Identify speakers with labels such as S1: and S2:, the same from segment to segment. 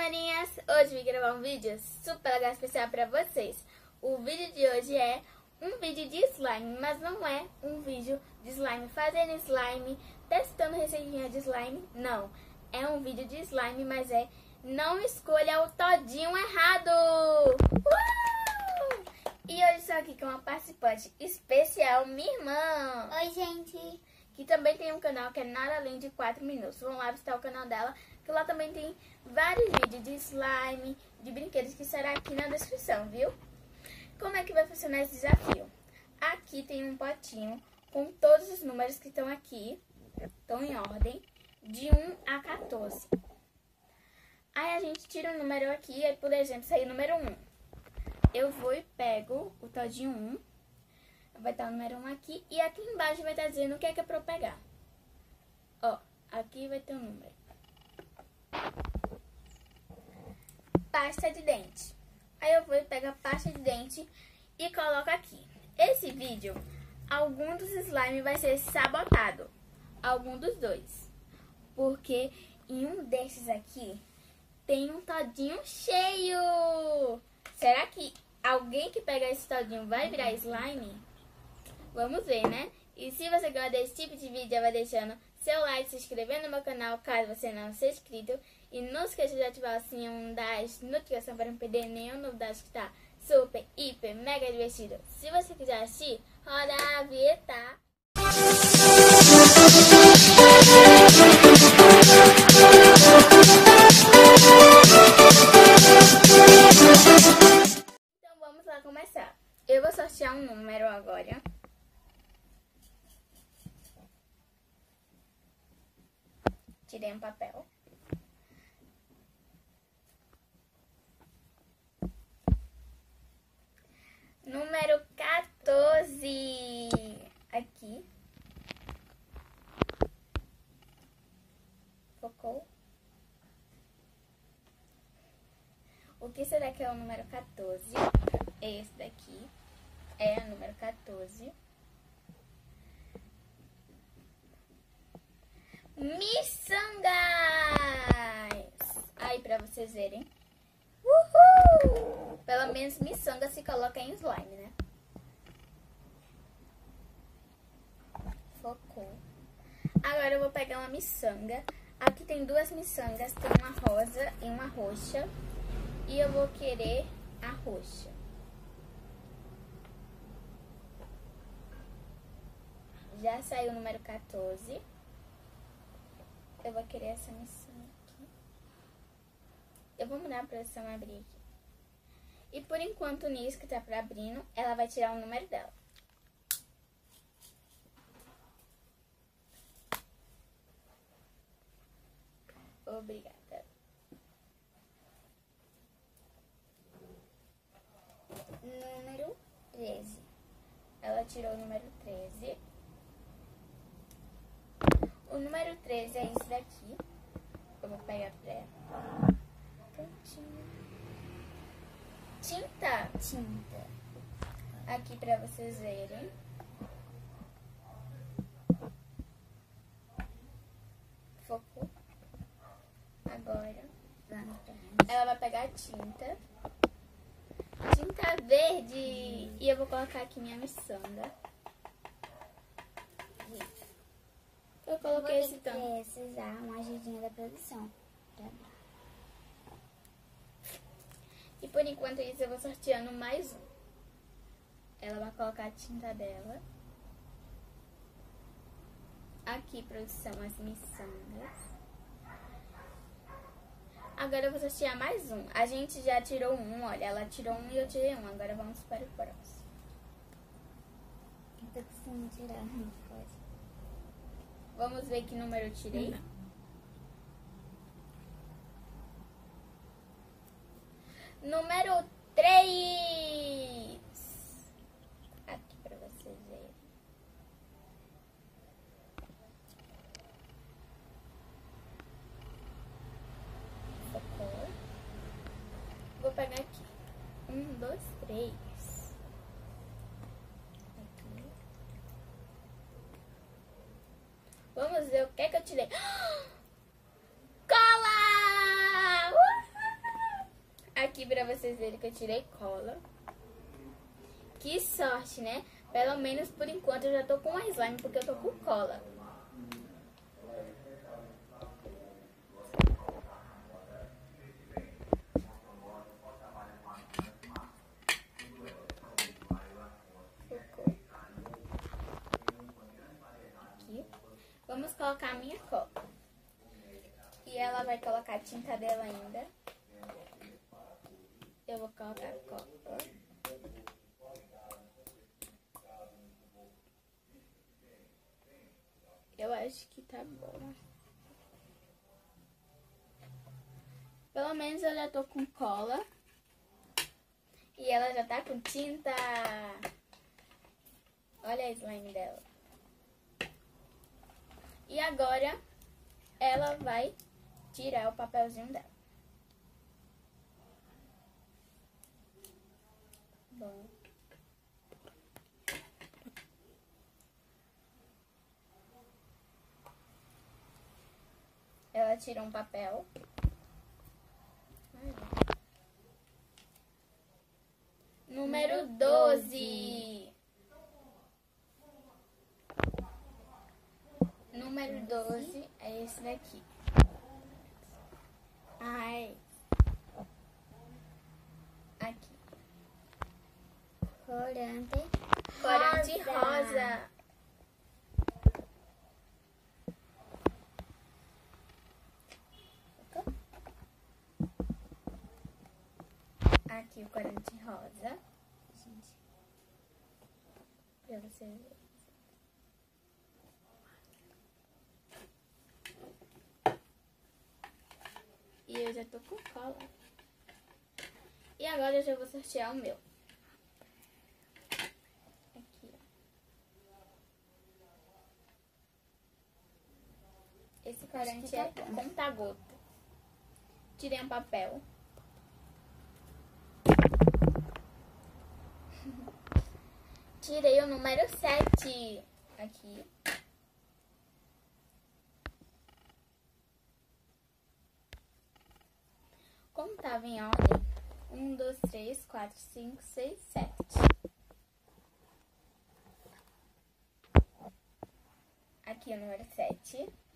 S1: maninhas! Hoje vim gravar um vídeo super legal especial pra vocês. O vídeo de hoje é um vídeo de slime, mas não é um vídeo de slime fazendo slime, testando receitinha de slime, não. É um vídeo de slime, mas é não escolha o todinho errado! Uh! E hoje estou aqui com uma participante especial, minha irmã.
S2: Oi, gente!
S1: Que também tem um canal que é nada além de 4 minutos. Vão lá visitar o canal dela que lá também tem vários vídeos de slime, de brinquedos que será aqui na descrição, viu? Como é que vai funcionar esse desafio? Aqui tem um potinho com todos os números que estão aqui, estão em ordem, de 1 a 14. Aí a gente tira um número aqui, aí, por exemplo, sair o número 1. Eu vou e pego o todinho 1, vai estar o número 1 aqui, e aqui embaixo vai estar dizendo o que é que é pra eu pegar. Ó, aqui vai ter um número. Pasta de dente. Aí eu vou e pego a pasta de dente e coloco aqui. Esse vídeo, algum dos slime vai ser sabotado. Algum dos dois. Porque em um desses aqui tem um todinho cheio. Será que alguém que pegar esse todinho vai virar slime? Vamos ver, né? E se você gosta desse tipo de vídeo, já vai deixando seu like, se inscrever no meu canal caso você não seja inscrito. E não esqueça de ativar o sininho das notificações para não perder nenhuma novidade que está super, hiper, mega divertido. Se você quiser assistir, roda a vinheta. Então vamos lá começar. Eu vou sortear um número agora. tirei um papel. Número 14. Aqui. Focou. O que será que é o número 14? Esse daqui é o número 14. Miçangas! Aí pra vocês verem. Uhul! Pelo menos miçanga se coloca em slime, né? Focou. Agora eu vou pegar uma miçanga. Aqui tem duas miçangas, tem uma rosa e uma roxa. E eu vou querer a roxa. Já saiu o número 14. Eu vou querer essa missão aqui. Eu vou mudar a posição abrir aqui. E por enquanto nisso que tá pra abrindo, ela vai tirar o número dela. Obrigada. Número 13. Ela tirou o número 13. O número 13 é esse daqui. Eu vou pegar pra ela. Prontinho. Tinta.
S2: Tinta.
S1: Aqui pra vocês verem. Focou. Agora. Ela vai pegar tinta. Tinta verde. E eu vou colocar aqui minha miçanga. Eu coloquei esse tanto.
S2: precisar uma ajudinha da produção.
S1: E por enquanto isso eu vou sorteando mais um. Ela vai colocar a tinta dela. Aqui, produção, as miçangas. Agora eu vou sortear mais um. A gente já tirou um, olha. Ela tirou um e eu tirei um. Agora vamos para o próximo.
S2: Eu tô costumando tirar uma coisa.
S1: Vamos ver que número eu tirei. Número 3. Aqui pra vocês verem. Vou pegar aqui. Um, dois, três. Aqui. Vamos ver o que é que eu tirei. Cola! aqui pra vocês verem que eu tirei cola. Que sorte, né? Pelo menos por enquanto eu já tô com slime porque eu tô com cola. Vamos colocar a minha cola. E ela vai colocar a tinta dela ainda. Eu vou colocar cola. Eu acho que tá bom. Pelo menos eu já tô com cola. E ela já tá com tinta. Olha a slime dela. E agora ela vai tirar o papelzinho dela. Bom. Ela tira um papel. Número 12. Número 12 é esse daqui. Ai. Aqui.
S2: Corante.
S1: Rosa. Aqui o corante rosa. Gente. Pra você ver. E eu já tô com cola. E agora eu já vou sortear o meu. Aqui, ó. Corante é conta-gota. Tirei um papel. Tirei o número 7 aqui. Contava em ordem. 1, 2, 3, 4, 5, 6, 7. Aqui o número 7.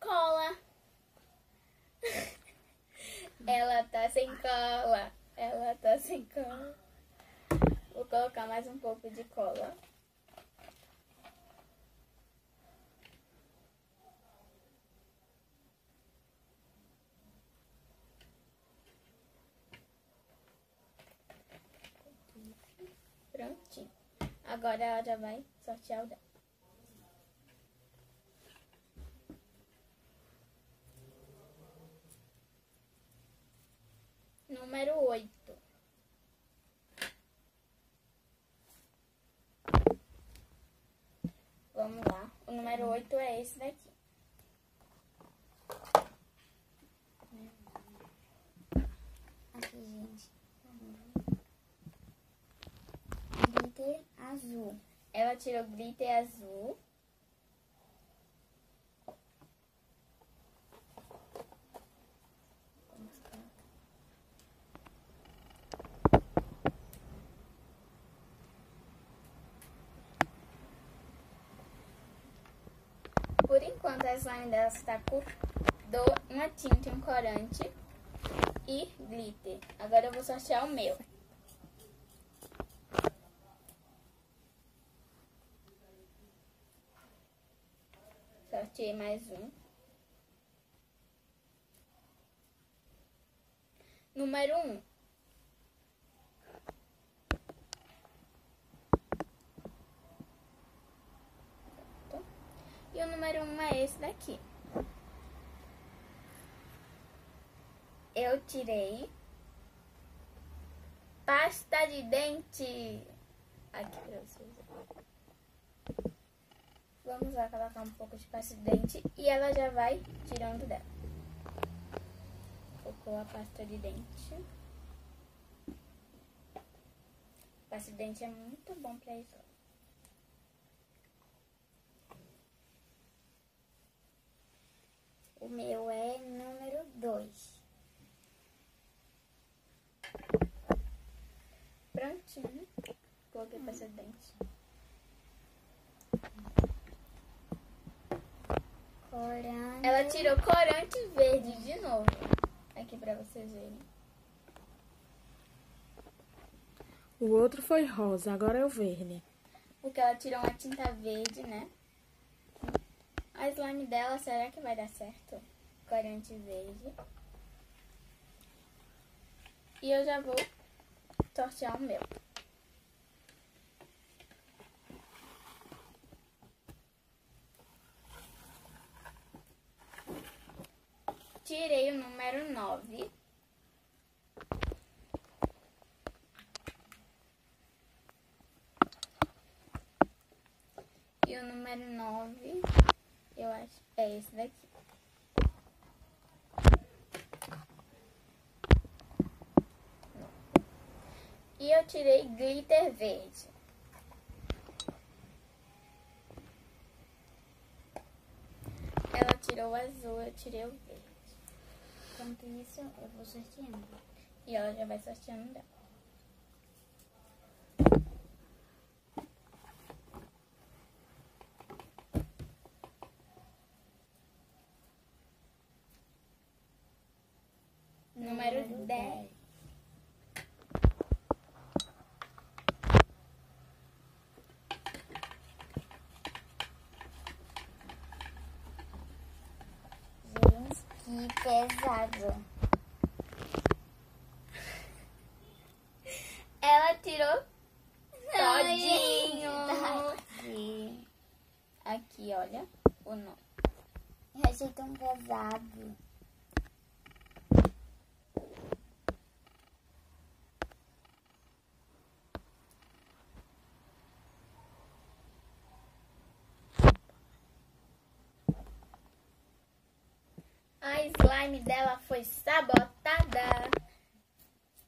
S1: Cola. Ela tá sem cola. Ela tá sem cola. Vou colocar mais um pouco de cola. Prontinho. Agora ela já vai sortear o dela. Número 8. Vamos lá. O número 8 é esse daqui.
S2: Aqui, gente. Glitter azul.
S1: Ela tirou glitter azul.
S2: Vamos colocar.
S1: Por enquanto, a slime dela está com uma tinta, um corante e glitter. Agora eu vou sortear o meu. Sorteei mais um. Número um. E o número um é esse daqui. Eu tirei pasta de dente. Aqui pra vocês. Vamos lá colocar um pouco de pasta de dente e ela já vai tirando dela. Colocou a pasta de dente. Pasta de dente é muito bom pra isso.
S2: O meu é número 2. Prontinho. Coloquei pra ser dente. Corante.
S1: Ela tirou corante verde de novo. Aqui pra vocês verem.
S3: O outro foi rosa, agora é o verde.
S1: Porque ela tirou uma tinta verde, né? A slime dela, será que vai dar certo? Corante verde. E eu já vou sortear o meu. Tirei o número nove. E o número nove, eu acho, é esse daqui. E eu tirei glitter verde. Ela tirou o azul, eu tirei o verde.
S2: Enquanto isso, eu vou sorteando.
S1: E ela já vai sorteando dela. Número 10.
S2: Gente, que pesado.
S1: Ela tirou
S2: Ai,
S1: todinho.
S2: tadinho.
S1: Aqui, olha o nome.
S2: Eu achei tão pesado.
S1: A slime dela foi sabotada.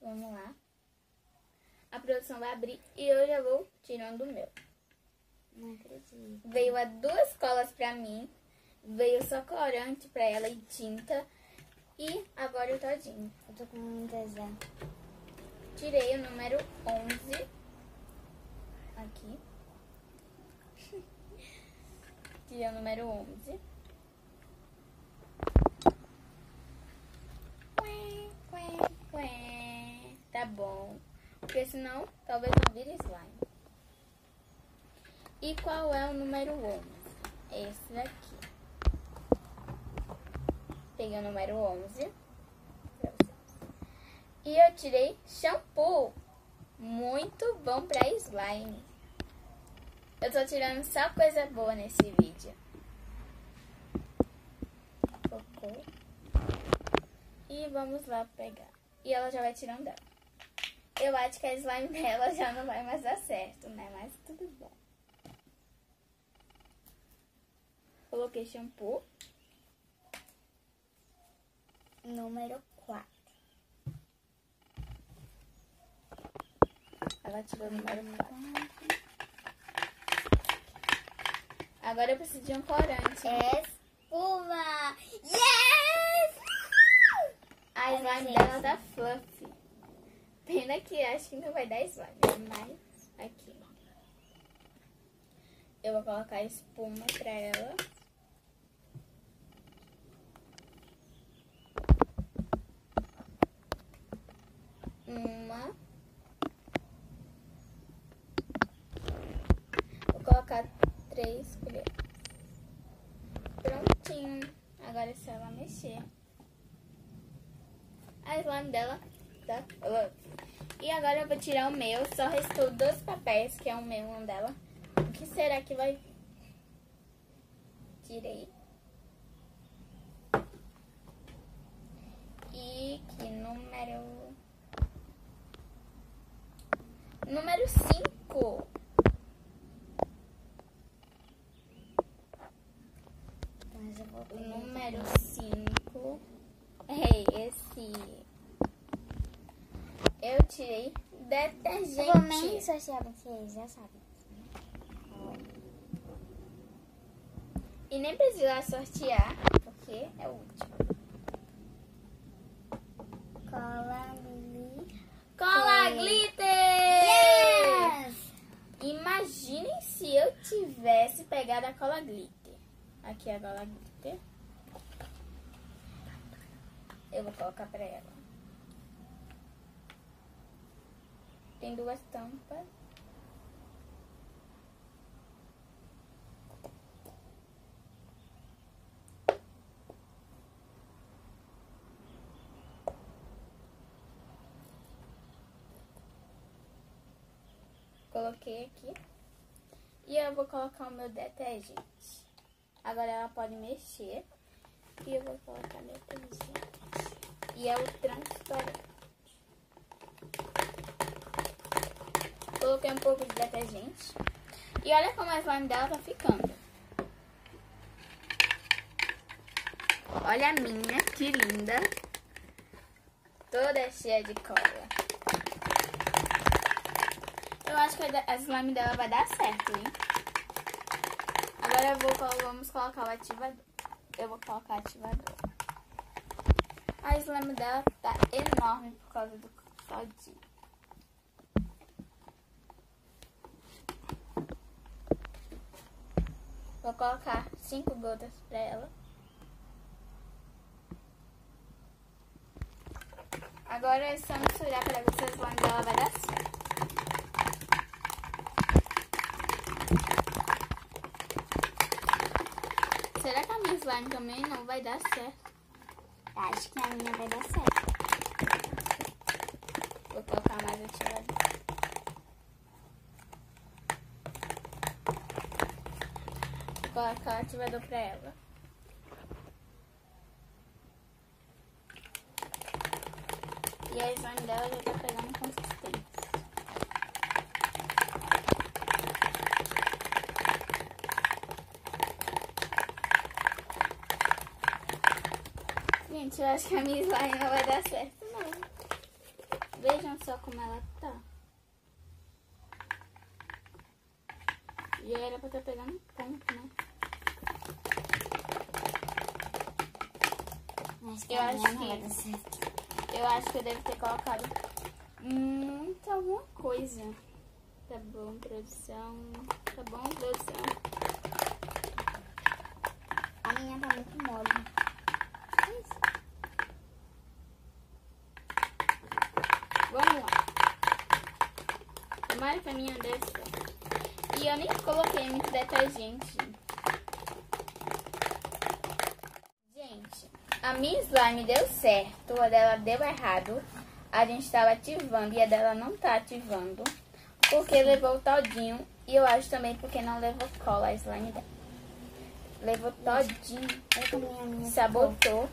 S1: Vamos lá. A produção vai abrir e eu já vou tirando o meu.
S2: Não acredito.
S1: Veio a duas colas pra mim. Veio só corante pra ela e tinta. E agora o todinho.
S2: Eu tô com muita já.
S1: Tirei o número 11. Aqui. Tirei o número 11. Quê, quê, quê. Tá bom. Porque senão talvez não vire slime. E qual é o número 11? Esse daqui. Peguei o número 11. pra vocês. E eu tirei shampoo. Muito bom pra slime. Eu tô tirando só coisa boa nesse vídeo. Focou. E vamos lá pegar. E ela já vai tirando dela. Eu acho que a slime dela já não vai mais dar certo, né? Mas tudo bom. Coloquei shampoo.
S2: Número 4.
S1: Ela tirou o número 4. Agora eu preciso de um corante.
S2: Espuma! Yes!
S1: A slime dela tá fluffy. Pena que acho que não vai dar slime, mas aqui. Eu vou colocar espuma pra ela. Uma. Vou colocar três colheres. Prontinho. Agora é só ela mexer. A slime dela tá. E agora eu vou tirar o meu. Só restou dois papéis, que é o meu e um dela. O que será que vai... Tirei. E que número... Número 5.
S2: Mas eu vou
S1: O
S2: pegar
S1: número 5. Ei, esse... Eu tirei detergente.
S2: sortear vocês, já sabem.
S1: E nem precisa sortear, porque é o último.
S2: Cola ali.
S1: Cola glitter!
S2: Yes!
S1: Imaginem se eu tivesse pegado a cola glitter. Aqui é a cola glitter. Eu vou colocar pra ela. Tem duas tampas. Coloquei aqui. E eu vou colocar o meu detergente. Agora ela pode mexer. E eu vou colocar meu detergente. E é o transparente. Coloquei um pouco de detergente. E olha como a slime dela tá ficando. Olha a minha, que linda. Toda cheia de cola. Eu acho que a slime dela vai dar certo, hein? Agora eu vou, vamos colocar o ativador. Eu vou colocar o ativador. A slime dela tá enorme por causa do sodinho. Vou colocar cinco gotas pra ela. Agora é só misturar para ver se a slime dela vai dar certo. Será que a minha slime também não vai dar certo?
S2: Acho que a minha vai dar certo.
S1: Vou colocar mais ativador. Colocar o ativador pra ela. E a slime dela já tá pegando consistência. Gente, eu acho que a minha slime não vai dar certo, não. Vejam só como ela tá. E era pra estar tá pegando ponto, né?
S2: Acho que
S1: Eu acho que-. Eu acho que eu devo ter colocado muita alguma coisa. Tá bom, produção. Tá bom, produção.
S2: A minha tá muito mole.
S1: Vamos lá. Tomara que a minha certo. E eu nem coloquei muito detergente. Gente, a minha slime deu certo, a dela deu errado. A gente estava ativando e a dela não tá ativando. Porque levou todinho. E eu acho também porque não levou cola a slime dela. Levou todinho.
S2: Minha.
S1: Sabotou.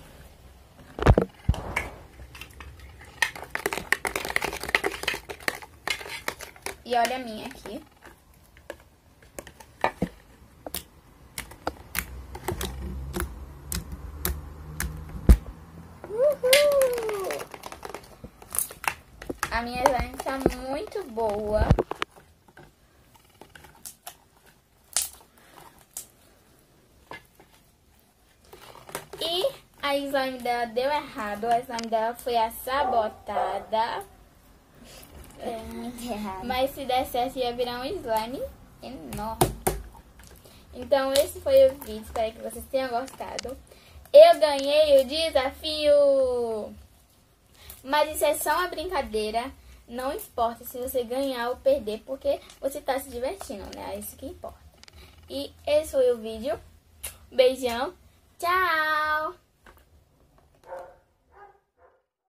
S1: E olha a minha aqui. Uhul! A minha slime tá muito boa. E a slime dela deu errado. A slime dela foi a sabotada.
S2: É muito errado.
S1: Mas se der certo, ia virar um slime enorme. Então, esse foi o vídeo. Espero que vocês tenham gostado. Eu ganhei o desafio! Mas isso é só uma brincadeira. Não importa se você ganhar ou perder, porque você tá se divertindo, né? É isso que importa. E esse foi o vídeo. Beijão. Tchau!